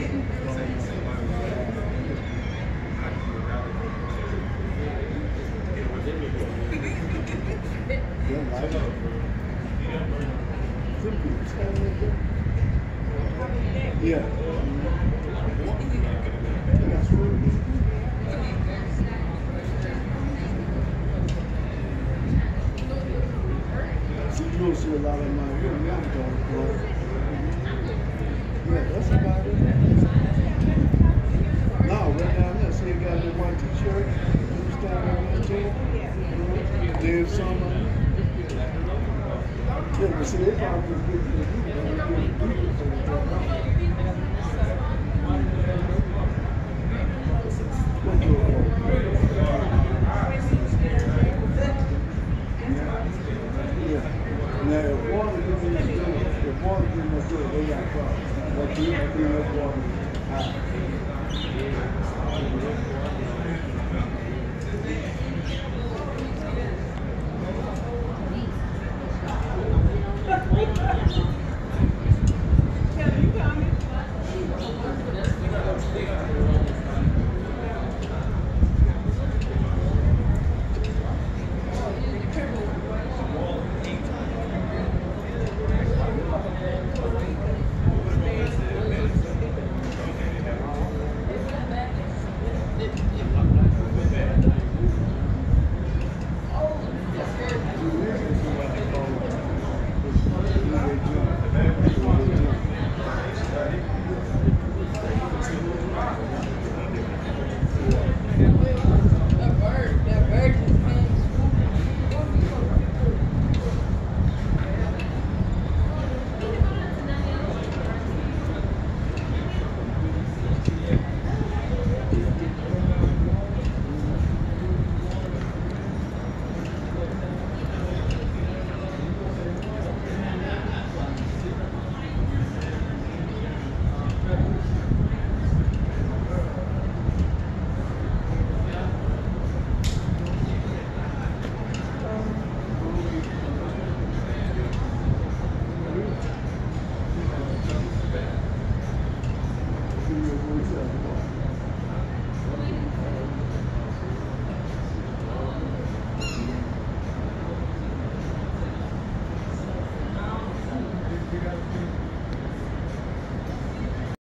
you don't see a lot of my young young dogs, yeah, that's about it. Too? Dave Summer. Yeah, but see, they probably the Now, if water in the good, if water. But you water high.